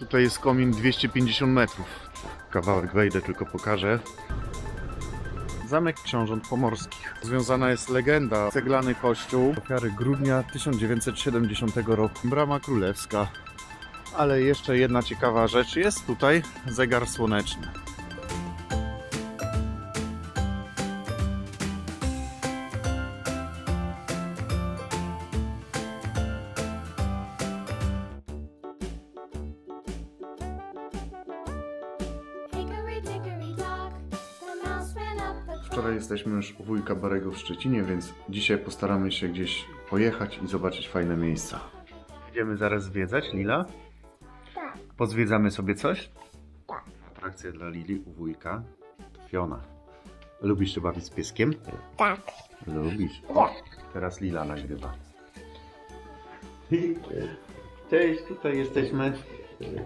Tutaj jest komin 250 metrów. Kawałek wejdę, tylko pokażę. Zamek Książąt Pomorskich. Związana jest legenda. Ceglany kościół. Ofiary grudnia 1970 roku. Brama Królewska. Ale jeszcze jedna ciekawa rzecz. Jest tutaj zegar słoneczny. Wujka Barego w Szczecinie, więc dzisiaj postaramy się gdzieś pojechać i zobaczyć fajne miejsca. Idziemy zaraz zwiedzać, Lila? Tak. Pozwiedzamy sobie coś? Tak. Atrakcja dla Lili u wujka. Fiona. Lubisz się bawić z pieskiem? Tak. Lubisz. Tak. Teraz Lila nagrywa. Cześć, tutaj jesteśmy.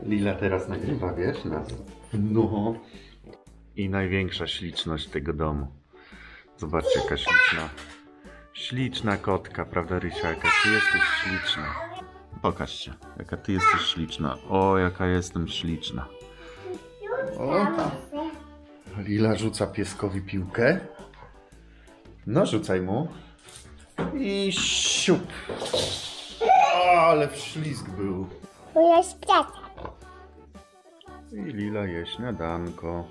Lila teraz nagrywa, wiesz nas. No. I największa śliczność tego domu. Zobaczcie, jaka śliczna. Śliczna kotka, prawda Rysia? Jaka ty jesteś śliczna. Pokaż się, jaka ty jesteś śliczna. O, jaka jestem śliczna. O. Lila rzuca pieskowi piłkę. No, rzucaj mu. I siup. O, ale wślizg był. Bo praca. I Lila je śniadanko.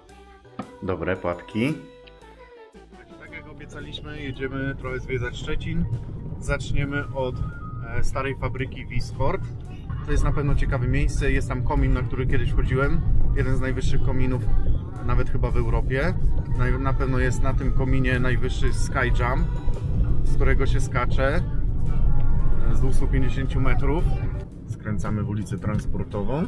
Dobre płatki. Obiecaliśmy, jedziemy trochę zwiedzać Szczecin. Zaczniemy od e, starej fabryki Wisport. To jest na pewno ciekawe miejsce. Jest tam komin, na który kiedyś chodziłem. Jeden z najwyższych kominów, nawet chyba w Europie. Na, na pewno jest na tym kominie najwyższy sky jump, z którego się skacze e, z 250 metrów. Skręcamy w ulicę transportową.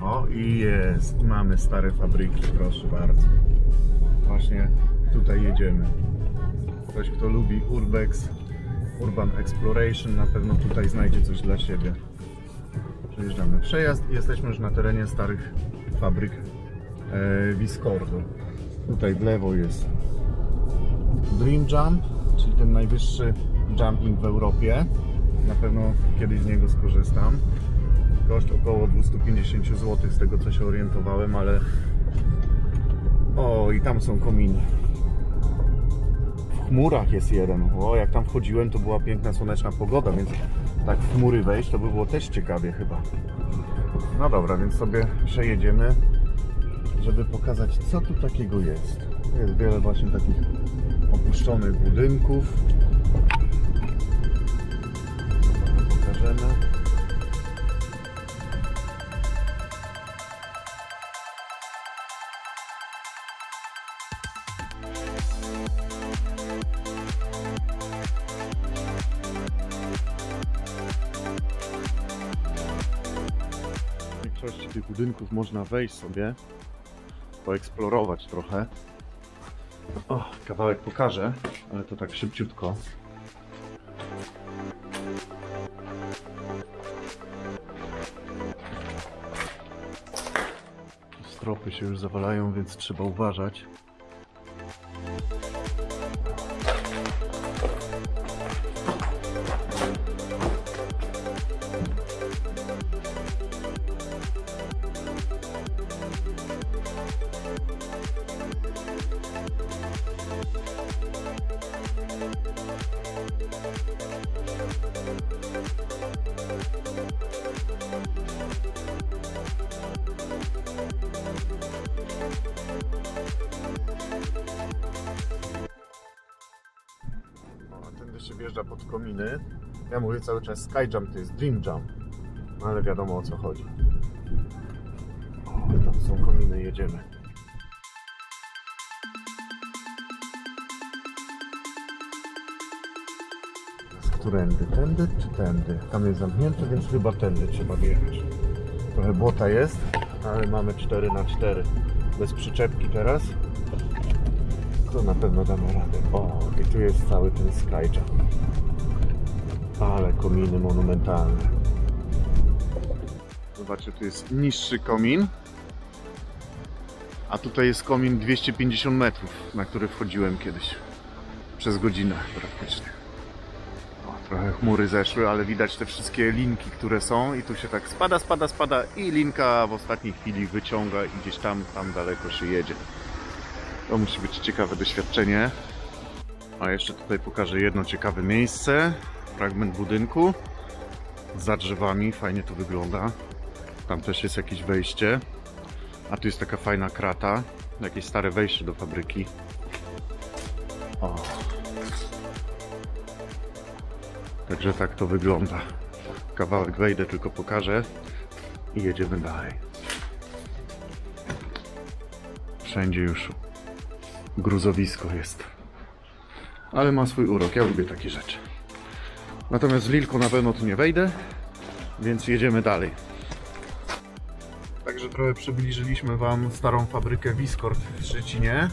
O i jest, mamy stare fabryki, proszę bardzo. Właśnie tutaj jedziemy. Ktoś, kto lubi Urbex, Urban Exploration, na pewno tutaj znajdzie coś dla siebie. Przejeżdżamy przejazd i jesteśmy już na terenie starych fabryk e, Viscordo. Tutaj w lewo jest Dream Jump, czyli ten najwyższy jumping w Europie. Na pewno kiedyś z niego skorzystam koszt około 250 zł z tego co się orientowałem, ale o i tam są kominy. Chmurach jest jeden. O, jak tam wchodziłem, to była piękna słoneczna pogoda, więc tak w chmury wejść to by było też ciekawie chyba. No dobra, więc sobie przejedziemy, żeby pokazać co tu takiego jest. Jest wiele właśnie takich opuszczonych budynków. Większości tych budynków można wejść sobie, poeksplorować trochę. O, kawałek pokażę, ale to tak szybciutko. Stropy się już zawalają, więc trzeba uważać. Wjeżdża pod kominy. Ja mówię cały czas sky jump to jest dream jump. No ale wiadomo o co chodzi. O, tam są kominy, jedziemy. Z którędy? Tędy czy tędy? Tam jest zamknięte, więc chyba tędy trzeba wjechać. Trochę błota jest, ale mamy 4 na 4 Bez przyczepki teraz. To na pewno damy radę. O, i tu jest cały ten skyjump. Ale kominy monumentalne. Zobaczcie, tu jest niższy komin. A tutaj jest komin 250 metrów, na który wchodziłem kiedyś. Przez godzinę praktycznie. O, trochę chmury zeszły, ale widać te wszystkie linki, które są i tu się tak spada, spada, spada i linka w ostatniej chwili wyciąga i gdzieś tam, tam daleko się jedzie. To musi być ciekawe doświadczenie. A jeszcze tutaj pokażę jedno ciekawe miejsce. Fragment budynku. Za drzewami, fajnie to wygląda. Tam też jest jakieś wejście. A tu jest taka fajna krata. Jakieś stare wejście do fabryki. O. Także tak to wygląda. Kawałek wejdę, tylko pokażę i jedziemy dalej. Wszędzie już gruzowisko jest. Ale ma swój urok, ja lubię takie rzeczy. Natomiast z Lilką na pewno tu nie wejdę, więc jedziemy dalej. Także trochę przybliżyliśmy Wam starą fabrykę Wiskord w Szczecinie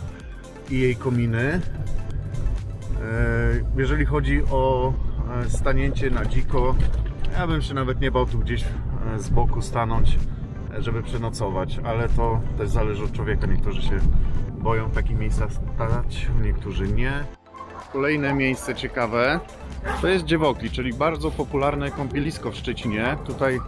i jej kominy. E, Jeżeli chodzi o e, stanięcie na dziko, ja bym się nawet nie bał tu gdzieś e, z boku stanąć, żeby przenocować, ale to też zależy od człowieka. Niektórzy się boją w takich miejscach stać, niektórzy nie. Kolejne miejsce ciekawe to jest Dziewokli, czyli bardzo popularne kąpielisko w Szczecinie. Tutaj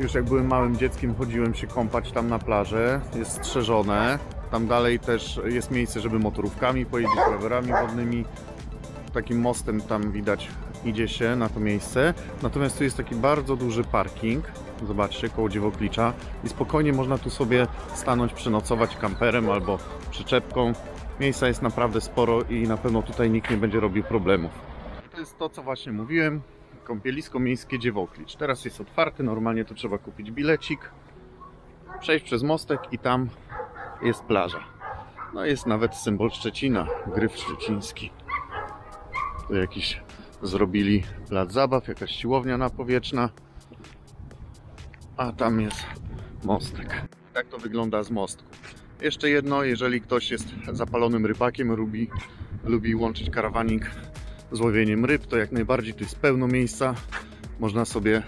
już jak byłem małym dzieckiem chodziłem się kąpać tam na plażę. Jest strzeżone. Tam dalej też jest miejsce, żeby motorówkami pojeździć, rowerami wodnymi. Takim mostem tam widać idzie się na to miejsce. Natomiast tu jest taki bardzo duży parking. Zobaczcie, koło Dziewoklicza. I spokojnie można tu sobie stanąć, przenocować kamperem albo przyczepką. Miejsca jest naprawdę sporo i na pewno tutaj nikt nie będzie robił problemów. To jest to, co właśnie mówiłem. Kąpielisko miejskie Dziewoklicz. Teraz jest otwarte, normalnie to trzeba kupić bilecik, przejść przez mostek i tam jest plaża. No jest nawet symbol Szczecina, gryf szczeciński. Tu jakiś zrobili plac zabaw, jakaś siłownia napowietrzna. A tam jest mostek. Tak to wygląda z mostku. Jeszcze jedno, jeżeli ktoś jest zapalonym rybakiem, lubi, lubi łączyć karawaning z łowieniem ryb, to jak najbardziej tu jest pełno miejsca. Można sobie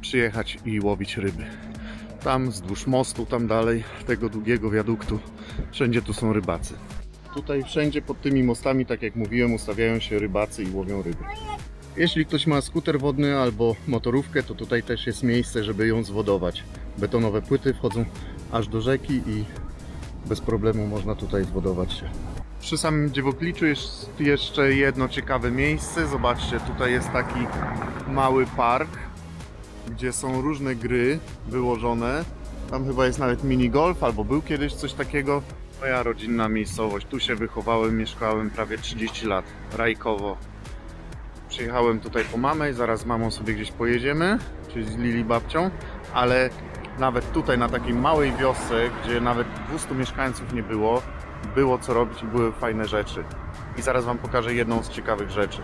przyjechać i łowić ryby. Tam wzdłuż mostu, tam dalej, tego długiego wiaduktu, wszędzie tu są rybacy. Tutaj wszędzie pod tymi mostami, tak jak mówiłem, ustawiają się rybacy i łowią ryby. Jeśli ktoś ma skuter wodny albo motorówkę, to tutaj też jest miejsce, żeby ją zwodować. Betonowe płyty wchodzą aż do rzeki i bez problemu można tutaj zwodować się. Przy samym Dziewokliczu jest jeszcze jedno ciekawe miejsce. Zobaczcie, tutaj jest taki mały park, gdzie są różne gry wyłożone. Tam chyba jest nawet mini golf, albo był kiedyś coś takiego. Moja rodzinna miejscowość. Tu się wychowałem, mieszkałem prawie 30 lat. Rajkowo. Przyjechałem tutaj po mamę i zaraz z mamą sobie gdzieś pojedziemy, czyli z Lili babcią, ale nawet tutaj na takiej małej wiosce, gdzie nawet 200 mieszkańców nie było, było co robić i były fajne rzeczy. I zaraz Wam pokażę jedną z ciekawych rzeczy.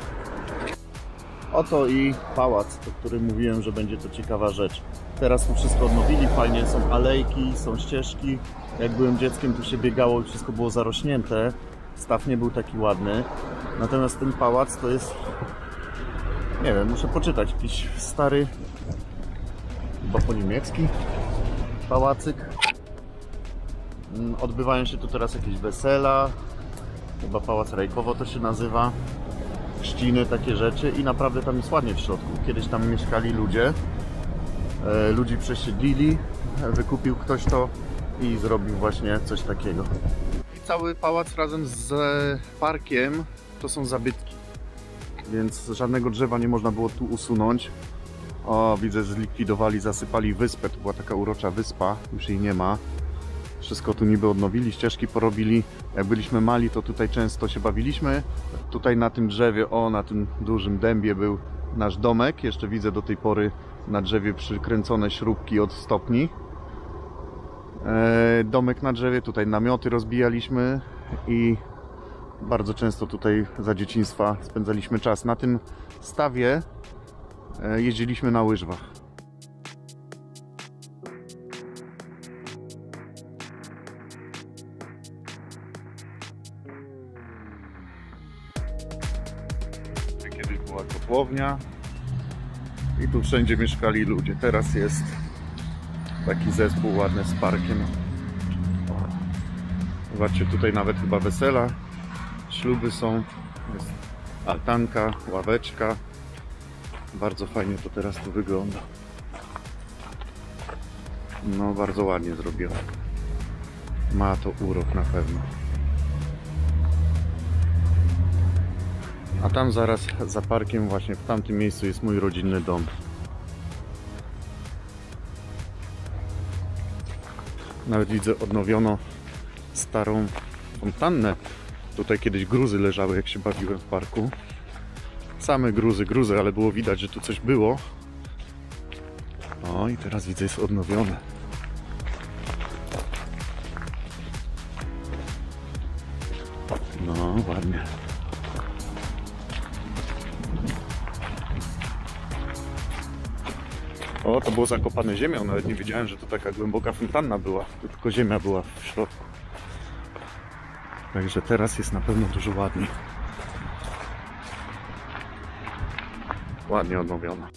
Oto i pałac, o którym mówiłem, że będzie to ciekawa rzecz. Teraz tu wszystko odnowili, fajnie, są alejki, są ścieżki. Jak byłem dzieckiem, tu się biegało i wszystko było zarośnięte. Staw nie był taki ładny. Natomiast ten pałac to jest, nie wiem, muszę poczytać, jakiś stary, chyba po niemiecki pałacyk. Mm, Odbywają się tu teraz jakieś wesela, chyba Pałac Rajkowo to się nazywa, chrzciny, takie rzeczy i naprawdę tam jest ładnie w środku. Kiedyś tam mieszkali ludzie, e, ludzi przesiedlili, wykupił ktoś to i zrobił właśnie coś takiego. I cały pałac razem z parkiem to są zabytki, więc żadnego drzewa nie można było tu usunąć. O, widzę, zlikwidowali, zasypali wyspę. To była taka urocza wyspa, już jej nie ma. Wszystko tu niby odnowili, ścieżki porobili. Jak byliśmy mali, to tutaj często się bawiliśmy. Tutaj na tym drzewie, o, na tym dużym dębie był nasz domek. Jeszcze widzę do tej pory na drzewie przykręcone śrubki od stopni. E, domek na drzewie, tutaj namioty rozbijaliśmy i bardzo często tutaj za dzieciństwa spędzaliśmy czas. Na tym stawie e, jeździliśmy na łyżwach. Kiedyś była kotłownia i tu wszędzie mieszkali ludzie. Teraz jest taki zespół ładny z parkiem. Zobaczcie, tutaj nawet chyba wesela, śluby są. Jest altanka, ławeczka. Bardzo fajnie to teraz tu wygląda. No, bardzo ładnie zrobione. Ma to urok na pewno. A tam zaraz za parkiem, właśnie w tamtym miejscu jest mój rodzinny dom. Nawet widzę odnowiono starą fontannę. Tutaj kiedyś gruzy leżały, jak się bawiłem w parku. Same gruzy, gruzy, ale było widać, że tu coś było. O, i teraz widzę, jest odnowione. No, ładnie. O, to było zakopane ziemią, nawet nie wiedziałem, że to taka głęboka fontanna była. Tylko ziemia była w środku. Także teraz jest na pewno dużo ładniej. Ładnie odnowiona.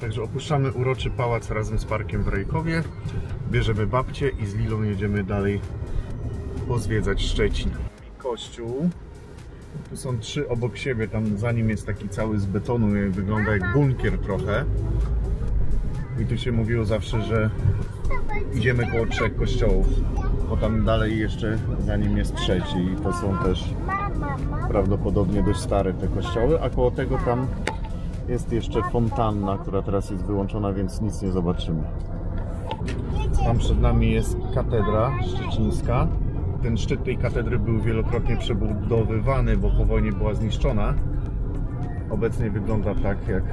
Także opuszczamy uroczy pałac razem z parkiem w Rejkowie. Bierzemy babcię i z Lilą jedziemy dalej pozwiedzać Szczecin. Kościół. Tu są trzy obok siebie, tam za nim jest taki cały z betonu, jak- wygląda jak bunkier trochę. I tu się mówiło zawsze, że idziemy koło trzech kościołów, bo tam dalej jeszcze za nim jest trzeci i to są też prawdopodobnie dość stare te kościoły, a koło tego tam jest jeszcze fontanna, która teraz jest wyłączona, więc nic nie zobaczymy. Tam przed nami jest katedra szczecińska. Ten szczyt tej katedry był wielokrotnie przebudowywany, bo po wojnie była zniszczona. Obecnie wygląda tak, jak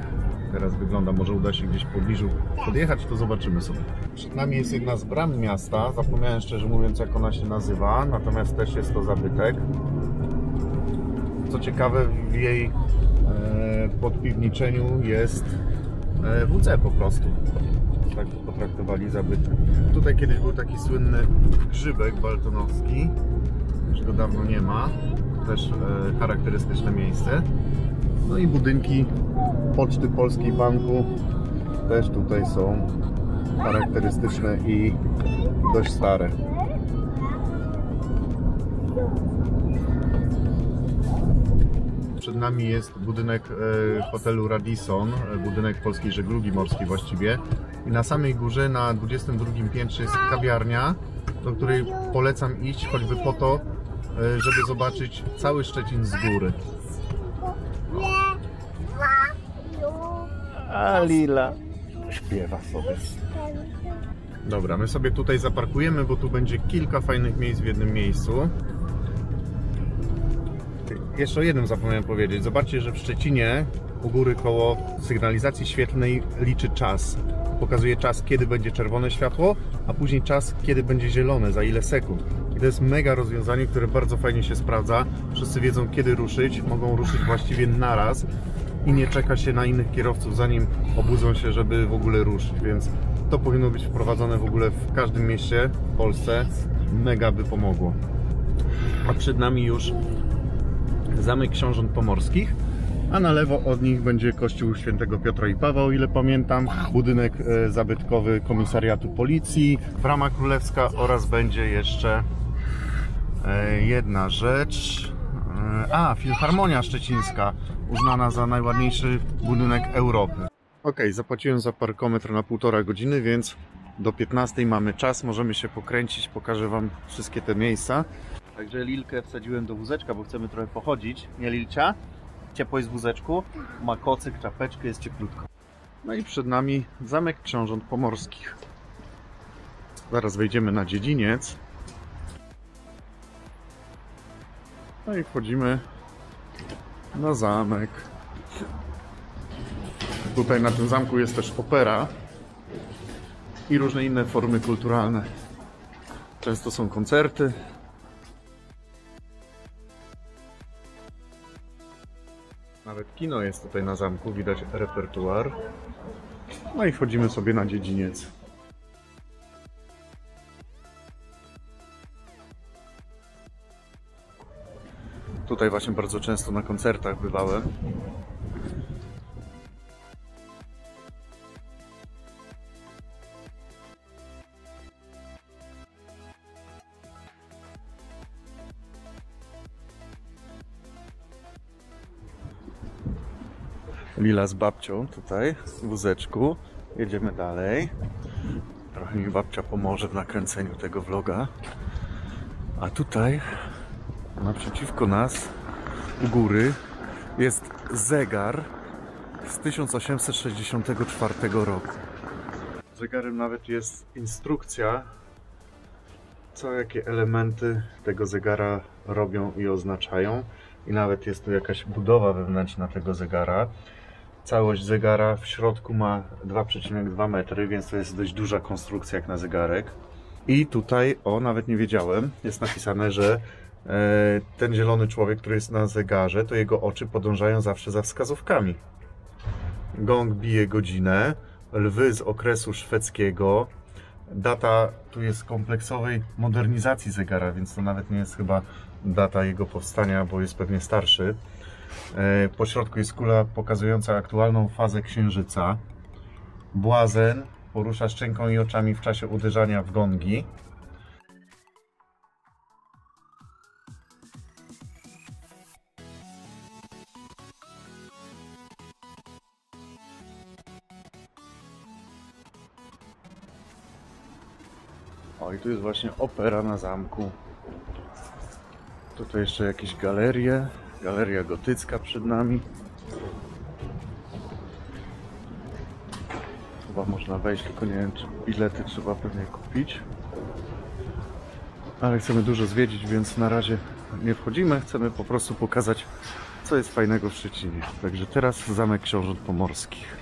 teraz wygląda. Może uda się gdzieś w pobliżu podjechać, to zobaczymy sobie. Przed nami jest jedna z bram miasta. Zapomniałem szczerze mówiąc, jak ona się nazywa, natomiast też jest to zabytek. Co ciekawe, w jej e, podpiwniczeniu jest WC po prostu. Tak potraktowali zabytek. Tutaj kiedyś był taki słynny grzybek baltonowski. Już go dawno nie ma. Też e, charakterystyczne miejsce. No i budynki Poczty Polskiej Banku też tutaj są charakterystyczne i dość stare. Nami jest budynek e, hotelu Radisson, e, budynek polskiej żeglugi morskiej właściwie. I na samej górze, na 22 piętrze jest kawiarnia, do której polecam iść choćby po to, e, żeby zobaczyć cały Szczecin z góry. A Lila śpiewa sobie. Dobra, my sobie tutaj zaparkujemy, bo tu będzie kilka fajnych miejsc w jednym miejscu. Jeszcze o jednym zapomniałem powiedzieć. Zobaczcie, że w Szczecinie u góry koło sygnalizacji świetlnej liczy czas. Pokazuje czas, kiedy będzie czerwone światło, a później czas, kiedy będzie zielone, za ile sekund. I to jest mega rozwiązanie, które bardzo fajnie się sprawdza. Wszyscy wiedzą, kiedy ruszyć, mogą ruszyć właściwie naraz i nie czeka się na innych kierowców, zanim obudzą się, żeby w ogóle ruszyć. Więc to powinno być wprowadzone w ogóle w każdym mieście w Polsce. Mega by pomogło. A przed nami już Zamek Książąt Pomorskich, a na lewo od nich będzie kościół świętego Piotra i Pawła, o ile pamiętam, budynek e, zabytkowy komisariatu policji, brama królewska oraz będzie jeszcze e, jedna rzecz. E, A, Filharmonia Szczecińska, uznana za najładniejszy budynek Europy. Ok, zapłaciłem za parkometr na półtora godziny, więc do 15 mamy czas, możemy się pokręcić, pokażę Wam wszystkie te miejsca. Także Lilkę wsadziłem do wózeczka, bo chcemy trochę pochodzić. Nie Lilcia? Ciepło jest w wózeczku, ma kocyk, czapeczkę, jest cieplutko. No i przed nami Zamek Książąt Pomorskich. Zaraz wejdziemy na dziedziniec. No i wchodzimy na zamek. Tutaj na tym zamku jest też opera i różne inne formy kulturalne. Często są koncerty. Nawet kino jest tutaj na zamku, widać repertuar. No i wchodzimy sobie na dziedziniec. Tutaj właśnie bardzo często na koncertach bywałem. Lila z babcią tutaj w wózeczku. Jedziemy dalej. Trochę mi babcia pomoże w nakręceniu tego vloga. A tutaj naprzeciwko nas u góry jest zegar z 1864 roku. Zegarem nawet jest instrukcja, co jakie elementy tego zegara robią i oznaczają. I nawet jest tu jakaś budowa wewnętrzna tego zegara. Całość zegara w środku ma 2,2 metry, więc to jest dość duża konstrukcja jak na zegarek. I tutaj, o nawet nie wiedziałem, jest napisane, że e, ten zielony człowiek, który jest na zegarze, to jego oczy podążają zawsze za wskazówkami. Gong bije godzinę, lwy z okresu szwedzkiego. Data tu jest kompleksowej modernizacji zegara, więc to nawet nie jest chyba data jego powstania, bo jest pewnie starszy. E, Po środku jest kula pokazująca aktualną fazę księżyca. Błazen porusza szczęką i oczami w czasie uderzania w gongi. O, i tu jest właśnie opera na zamku. Tutaj jeszcze jakieś galerie. Galeria gotycka przed nami. Chyba można wejść, tylko nie wiem, czy bilety trzeba pewnie kupić. Ale chcemy dużo zwiedzić, więc na razie nie wchodzimy. Chcemy po prostu pokazać, co jest fajnego w Szczecinie. Także teraz Zamek Książąt Pomorskich.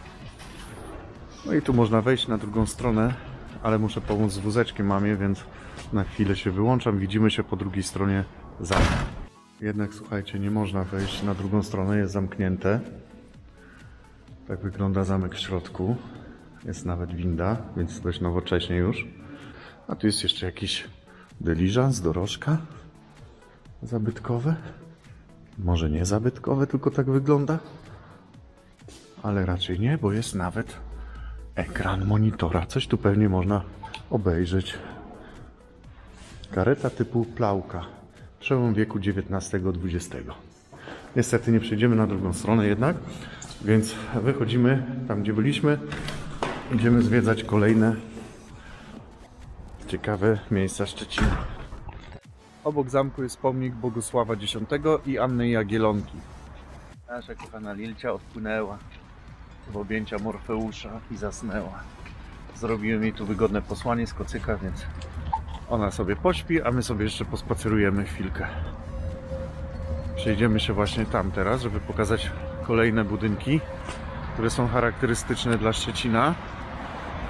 No i tu można wejść na drugą stronę, ale muszę pomóc z wózeczkiem mamie, więc na chwilę się wyłączam. Widzimy się po drugiej stronie zamku. Jednak słuchajcie, nie można wejść na drugą stronę, jest zamknięte. Tak wygląda zamek w środku. Jest nawet winda, więc dość nowocześnie już. A tu jest jeszcze jakiś dyliżans, dorożka zabytkowe. Może nie zabytkowe, tylko tak wygląda. Ale raczej nie, bo jest nawet ekran monitora. Coś tu pewnie można obejrzeć. Kareta typu plałka. Przełom wieku XIX-XX. Niestety nie przejdziemy na drugą stronę jednak, więc wychodzimy tam, gdzie byliśmy. Idziemy zwiedzać kolejne ciekawe miejsca Szczecina. Obok zamku jest pomnik Bogusława X i Anny Jagielonki. Nasza kochana Lilcia odpłynęła w objęcia Morfeusza i zasnęła. Zrobiłem jej tu wygodne posłanie z kocyka, więc ona sobie pośpi, a my sobie jeszcze pospacerujemy chwilkę. Przejdziemy się właśnie tam teraz, żeby pokazać kolejne budynki, które są charakterystyczne dla Szczecina.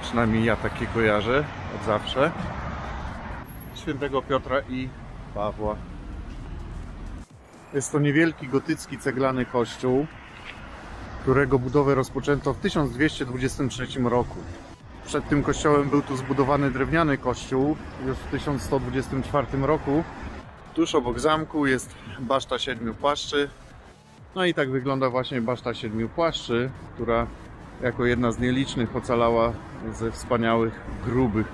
Przynajmniej ja takie kojarzę od zawsze. Świętego Piotra i Pawła. Jest to niewielki gotycki ceglany kościół, którego budowę rozpoczęto w 1223 roku. Przed tym kościołem był tu zbudowany drewniany kościół już w 1124 roku. Tuż obok zamku jest baszta siedmiu płaszczy. No i tak wygląda właśnie baszta siedmiu płaszczy, która jako jedna z nielicznych ocalała ze wspaniałych, grubych,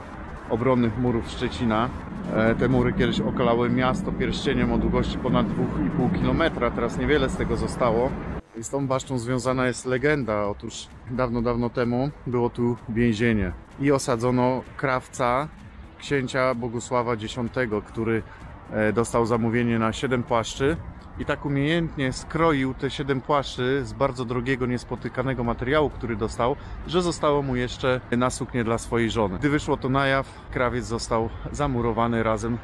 obronnych murów Szczecina. E, Te mury kiedyś okalały miasto pierścieniem o długości ponad 2,5 km, teraz niewiele z tego zostało. I z tą basztą związana jest legenda. Otóż dawno, dawno temu było tu więzienie i osadzono krawca księcia Bogusława X, który e, dostał zamówienie na 7 płaszczy i tak umiejętnie skroił te 7 płaszczy z bardzo drogiego, niespotykanego materiału, który dostał, że zostało mu jeszcze na suknię dla swojej żony. Gdy wyszło to na jaw, krawiec został zamurowany razem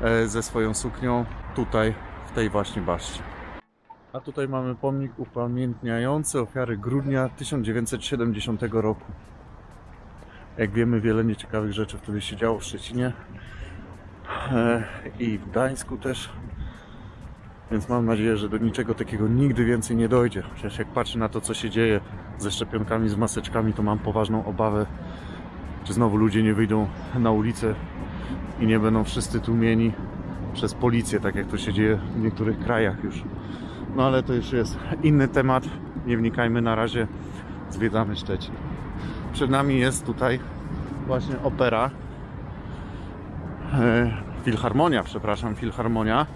e, ze swoją suknią tutaj, w tej właśnie baszcie. A tutaj mamy pomnik upamiętniający ofiary grudnia 1970 roku. Jak wiemy, wiele nieciekawych rzeczy wtedy się działo w Szczecinie e, i w Gdańsku też. Więc mam nadzieję, że do niczego takiego nigdy więcej nie dojdzie. Chociaż jak patrzę na to, co się dzieje ze szczepionkami, z maseczkami, to mam poważną obawę, czy znowu ludzie nie wyjdą na ulicę i nie będą wszyscy tłumieni przez policję, tak jak to się dzieje w niektórych krajach już. No ale to już jest inny temat. Nie wnikajmy na razie. Zwiedzamy Szczecin. Przed nami jest tutaj właśnie opera. E, Filharmonia, przepraszam, Filharmonia,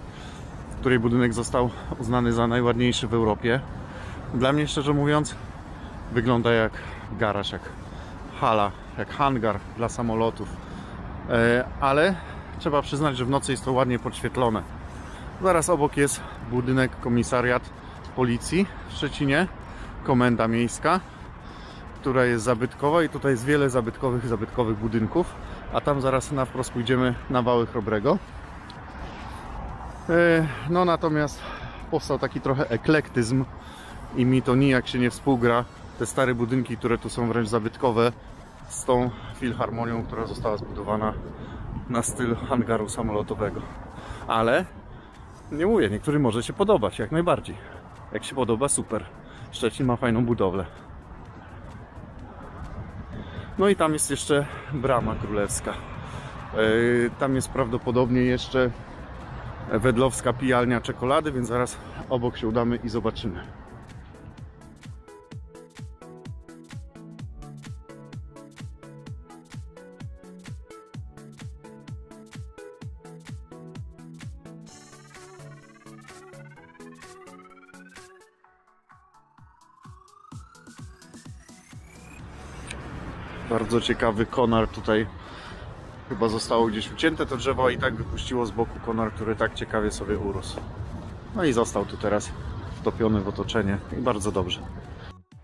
której budynek został uznany za najładniejszy w Europie. Dla mnie, szczerze mówiąc, wygląda jak garaż, jak hala, jak hangar dla samolotów. E, ale trzeba przyznać, że w nocy jest to ładnie podświetlone. Zaraz obok jest budynek komisariat policji w Szczecinie, komenda miejska, która jest zabytkowa i tutaj jest wiele zabytkowych, zabytkowych budynków, a tam zaraz na wprost pójdziemy na Wały Chrobrego. E, No natomiast powstał taki trochę eklektyzm i mi to nijak się nie współgra. Te stare budynki, które tu są wręcz zabytkowe, z tą filharmonią, która została zbudowana na styl hangaru samolotowego. Ale nie mówię, niektórym może się podobać, jak najbardziej. Jak się podoba, super. Szczecin ma fajną budowlę. No i tam jest jeszcze brama królewska. Yy, Tam jest prawdopodobnie jeszcze wedlowska pijalnia czekolady, więc zaraz obok się udamy i zobaczymy. Bardzo ciekawy konar tutaj. Chyba zostało gdzieś ucięte to drzewo, i tak wypuściło z boku konar, który tak ciekawie sobie urósł. No i został tu teraz wtopiony w otoczenie i bardzo dobrze.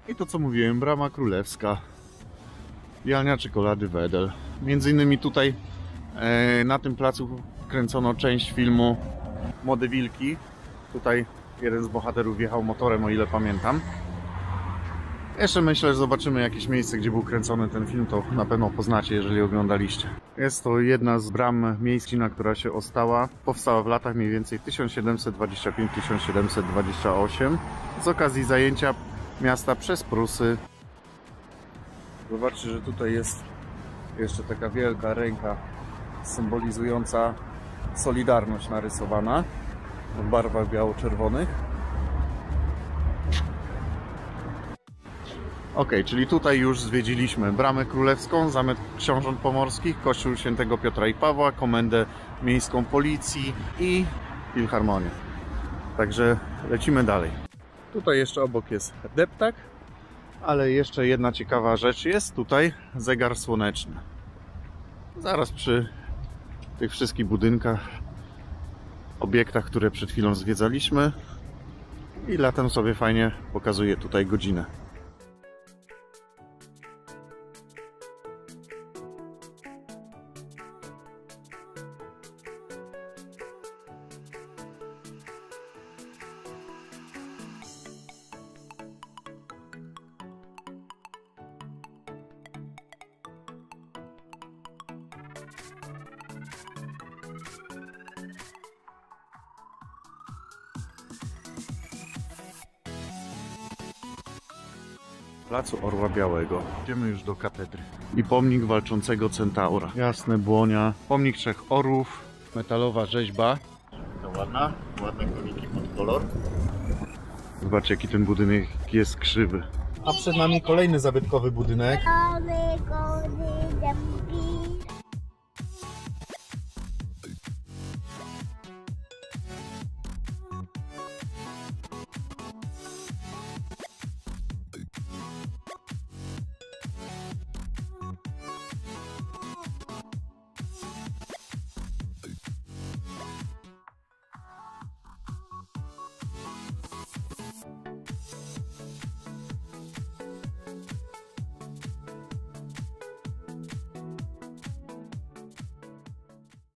I to co mówiłem, brama królewska, jalnia czekolady Wedel. Między innymi tutaj e, na tym placu kręcono część filmu Młode Wilki. Tutaj jeden z bohaterów wjechał motorem, o ile pamiętam. Jeszcze myślę, że zobaczymy jakieś miejsce, gdzie był kręcony ten film, to na pewno poznacie, jeżeli oglądaliście. Jest to jedna z bram miejskich, która się ostała. Powstała w latach mniej więcej 1725-1728 z okazji zajęcia miasta przez Prusy. Zobaczcie, że tutaj jest jeszcze taka wielka ręka symbolizująca Solidarność narysowana w barwach biało-czerwonych. Ok, czyli tutaj już zwiedziliśmy Bramę Królewską, Zamek Książąt Pomorskich, Kościół Świętego Piotra i Pawła, Komendę Miejską Policji i Filharmonię. Także lecimy dalej. Tutaj jeszcze obok jest deptak, ale jeszcze jedna ciekawa rzecz jest tutaj zegar słoneczny. Zaraz przy tych wszystkich budynkach, obiektach, które przed chwilą zwiedzaliśmy i latem sobie fajnie pokazuje tutaj godzinę. Białego. Idziemy już do katedry. I pomnik walczącego centaura. Jasne błonia. Pomnik trzech orłów. Metalowa rzeźba. To ładna. Ładne koniki pod kolor. Zobaczcie jaki ten budynek jest krzywy. A przed nami kolejny zabytkowy budynek.